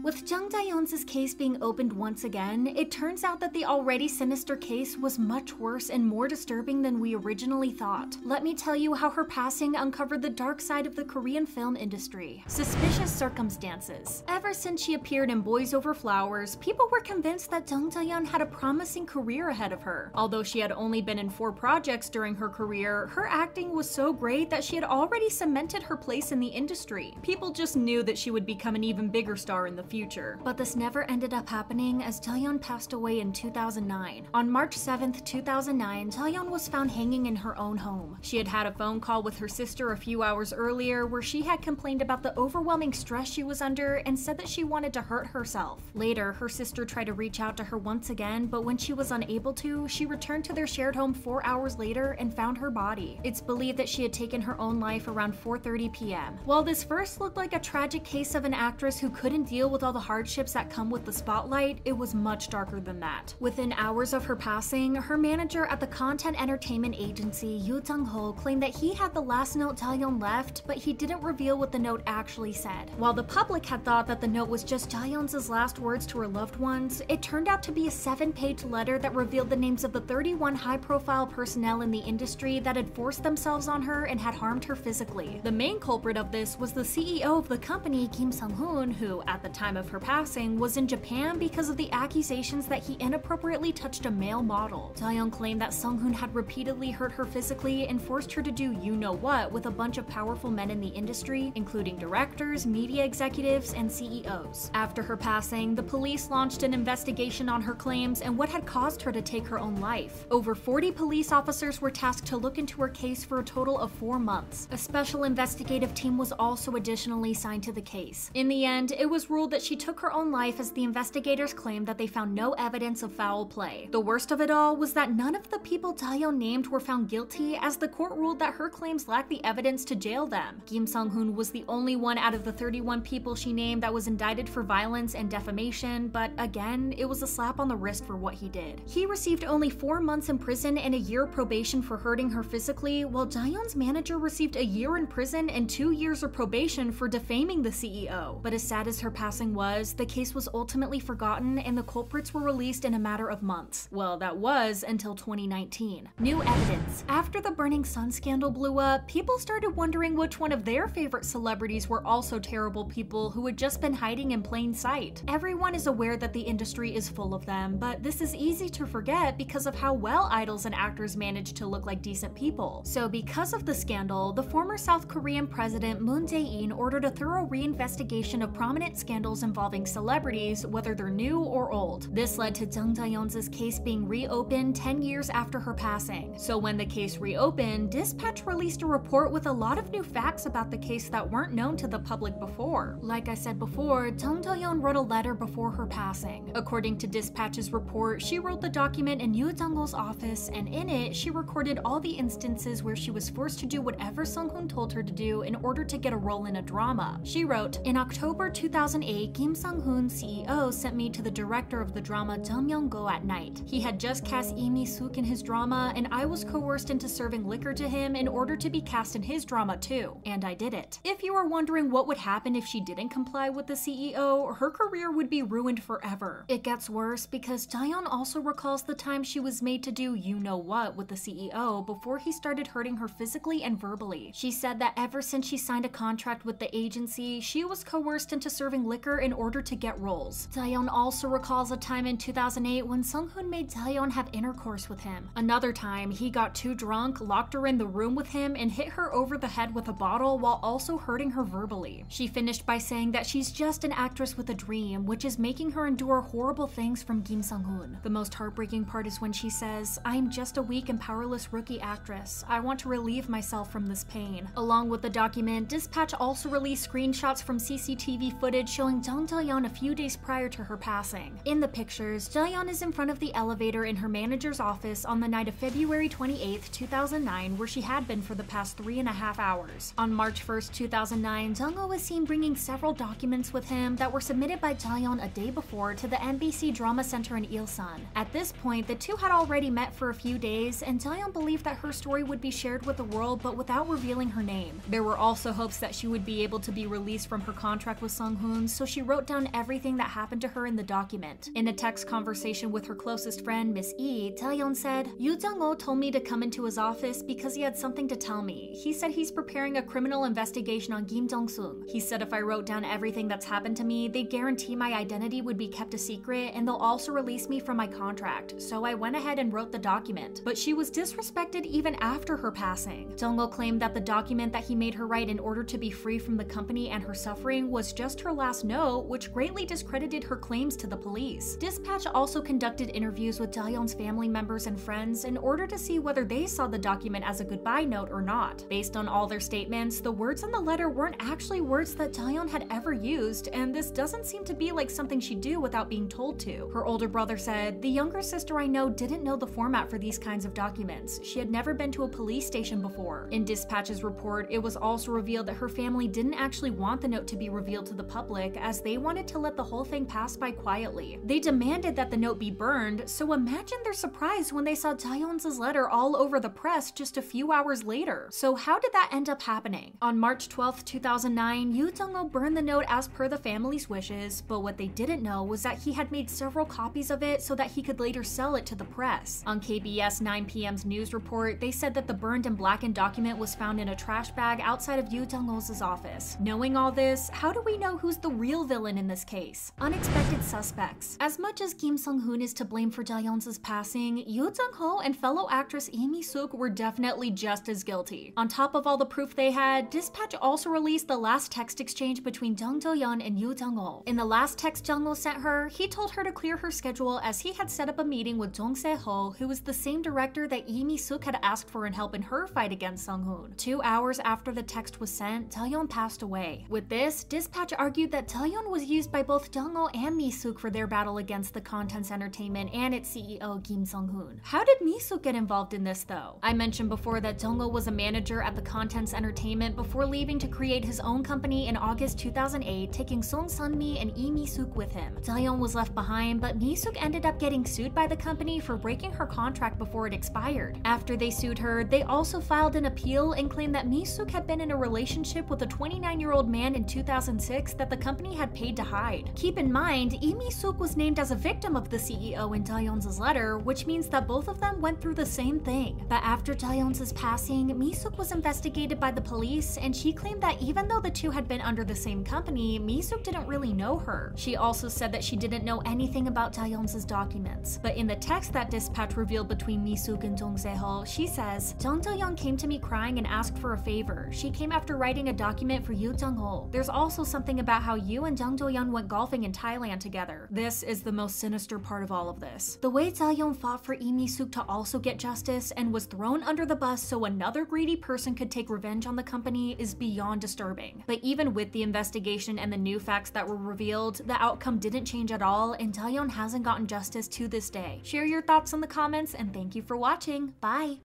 With Jang Ja-yeon's case being opened once again, it turns out that the already sinister case was much worse and more disturbing than we originally thought. Let me tell you how her passing uncovered the dark side of the Korean film industry. Suspicious circumstances. Ever since she appeared in Boys Over Flowers, people were convinced that Jang Ja-yeon had a promising career ahead of her. Although she had only been in four projects during her career, her acting was so great that she had already cemented her place in the industry. People just knew that she would become an even bigger star in the future. But this never ended up happening as Taeyeon passed away in 2009. On March 7th, 2009, Taeyeon was found hanging in her own home. She had had a phone call with her sister a few hours earlier where she had complained about the overwhelming stress she was under and said that she wanted to hurt herself. Later, her sister tried to reach out to her once again, but when she was unable to, she returned to their shared home four hours later and found her body. It's believed that she had taken her own life around 4.30 p.m. While this first looked like a tragic case of an actress who couldn't deal with with all the hardships that come with the spotlight, it was much darker than that. Within hours of her passing, her manager at the content entertainment agency, Yoo Jang-ho, claimed that he had the last note Taeyeon left, but he didn't reveal what the note actually said. While the public had thought that the note was just Taeyeon's last words to her loved ones, it turned out to be a seven-page letter that revealed the names of the 31 high-profile personnel in the industry that had forced themselves on her and had harmed her physically. The main culprit of this was the CEO of the company, Kim Sung-hoon, who, at the time of her passing was in Japan because of the accusations that he inappropriately touched a male model. Taeyeon claimed that Sung-hoon had repeatedly hurt her physically and forced her to do you-know-what with a bunch of powerful men in the industry, including directors, media executives, and CEOs. After her passing, the police launched an investigation on her claims and what had caused her to take her own life. Over 40 police officers were tasked to look into her case for a total of four months. A special investigative team was also additionally signed to the case. In the end, it was ruled that that she took her own life as the investigators claimed that they found no evidence of foul play. The worst of it all was that none of the people Taeyeon named were found guilty as the court ruled that her claims lacked the evidence to jail them. Kim Sung-hoon was the only one out of the 31 people she named that was indicted for violence and defamation, but again, it was a slap on the wrist for what he did. He received only four months in prison and a year probation for hurting her physically, while Jayeon's manager received a year in prison and two years of probation for defaming the CEO. But as sad as her passing was, the case was ultimately forgotten and the culprits were released in a matter of months. Well, that was until 2019. New evidence. After the Burning Sun scandal blew up, people started wondering which one of their favorite celebrities were also terrible people who had just been hiding in plain sight. Everyone is aware that the industry is full of them, but this is easy to forget because of how well idols and actors manage to look like decent people. So because of the scandal, the former South Korean president Moon Jae-in ordered a thorough reinvestigation of prominent scandals scandals involving celebrities, whether they're new or old. This led to Jang Ja-yeon's case being reopened 10 years after her passing. So when the case reopened, Dispatch released a report with a lot of new facts about the case that weren't known to the public before. Like I said before, Jang Ja-yeon wrote a letter before her passing. According to Dispatch's report, she wrote the document in Yoo Jang-ho's office, and in it, she recorded all the instances where she was forced to do whatever Sung-hoon told her to do in order to get a role in a drama. She wrote, In October 2008, Kim Sung-hoon, CEO, sent me to the director of the drama Jung Myung-go at night. He had just cast Lee Mi-suk in his drama, and I was coerced into serving liquor to him in order to be cast in his drama too, and I did it. If you are wondering what would happen if she didn't comply with the CEO, her career would be ruined forever. It gets worse because Jayeon also recalls the time she was made to do you-know-what with the CEO before he started hurting her physically and verbally. She said that ever since she signed a contract with the agency, she was coerced into serving liquor in order to get roles. Taeyeon also recalls a time in 2008 when Sung-hoon made Taeyeon have intercourse with him. Another time, he got too drunk, locked her in the room with him, and hit her over the head with a bottle while also hurting her verbally. She finished by saying that she's just an actress with a dream, which is making her endure horrible things from Kim Sung-hoon. The most heartbreaking part is when she says, I'm just a weak and powerless rookie actress. I want to relieve myself from this pain. Along with the document, Dispatch also released screenshots from CCTV footage showing Jang Ja-yeon a few days prior to her passing. In the pictures, Ja-yeon is in front of the elevator in her manager's office on the night of February 28, 2009, where she had been for the past three and a half hours. On March 1, 2009, Jang-ho was seen bringing several documents with him that were submitted by Ja-yeon a day before to the MBC Drama Center in Ilsan. At this point, the two had already met for a few days, and Ja-yeon believed that her story would be shared with the world but without revealing her name. There were also hopes that she would be able to be released from her contract with Sung-hoon, so she wrote down everything that happened to her in the document. In a text conversation with her closest friend, Miss E, Taeyeon said, Yu Jang-ho told me to come into his office because he had something to tell me. He said he's preparing a criminal investigation on Kim Jong-sung. He said if I wrote down everything that's happened to me, they'd guarantee my identity would be kept a secret and they'll also release me from my contract. So I went ahead and wrote the document. But she was disrespected even after her passing. Jang-ho claimed that the document that he made her write in order to be free from the company and her suffering was just her last which greatly discredited her claims to the police. Dispatch also conducted interviews with Dahyun's family members and friends in order to see whether they saw the document as a goodbye note or not. Based on all their statements, the words in the letter weren't actually words that Dahyun had ever used, and this doesn't seem to be like something she'd do without being told to. Her older brother said, The younger sister I know didn't know the format for these kinds of documents. She had never been to a police station before. In Dispatch's report, it was also revealed that her family didn't actually want the note to be revealed to the public as they wanted to let the whole thing pass by quietly. They demanded that the note be burned, so imagine their surprise when they saw Taeyeon's letter all over the press just a few hours later. So how did that end up happening? On March 12, 2009, Yu Jang-ho burned the note as per the family's wishes, but what they didn't know was that he had made several copies of it so that he could later sell it to the press. On KBS 9 PM's news report, they said that the burned and blackened document was found in a trash bag outside of Yu Jang-ho's office. Knowing all this, how do we know who's the real villain in this case? Unexpected suspects. As much as Kim Sung-hoon is to blame for Jaehyun's passing, Yoo Jang-ho and fellow actress Lee Mi-suk were definitely just as guilty. On top of all the proof they had, Dispatch also released the last text exchange between Jang Ja-yeon and Yoo Jang-ho. In the last text Jang-ho sent her, he told her to clear her schedule as he had set up a meeting with Jung Se-ho, who was the same director that Lee Mi-suk had asked for in help in her fight against Sung-hoon. Two hours after the text was sent, Taeyeon passed away. With this, Dispatch argued that Taeyeon was used by both Jang-ho and Mi-suk for their battle against the Contents Entertainment and its CEO Kim Sung-hoon. How did Mi-suk get involved in this though? I mentioned before that Jang-ho was a manager at the Contents Entertainment before leaving to create his own company in August 2008, taking Song Sun-mi and Lee Mi-suk with him. Taeyeon was left behind, but Mi-suk ended up getting sued by the company for breaking her contract before it expired. After they sued her, they also filed an appeal and claimed that Mi-suk had been in a relationship with a 29-year-old man in 2006 that the company had paid to hide. Keep in mind, Lee Mi-suk was named as a victim of the CEO in Taeyeon's letter, which means that both of them went through the same thing. But after Taeyeon's passing, Mi-suk was investigated by the police, and she claimed that even though the two had been under the same company, Mi-suk didn't really know her. She also said that she didn't know anything about Taeyeon's documents. But in the text that Dispatch revealed between Mi-suk and Jung Se-ho, she says, Jung Do-yeon came to me crying and asked for a favor. She came after writing a document for Yu Jang-ho. There's also something about how you and Jung Do-yeon went golfing in Thailand together. This is the most sinister part of all of this. The way Taeyeon fought for Lee Mi-suk to also get justice and was thrown under the bus so another greedy person could take revenge on the company is beyond disturbing. But even with the investigation and the new facts that were revealed, the outcome didn't change at all and Taeyeon hasn't gotten justice to this day. Share your thoughts in the comments and thank you for watching. Bye!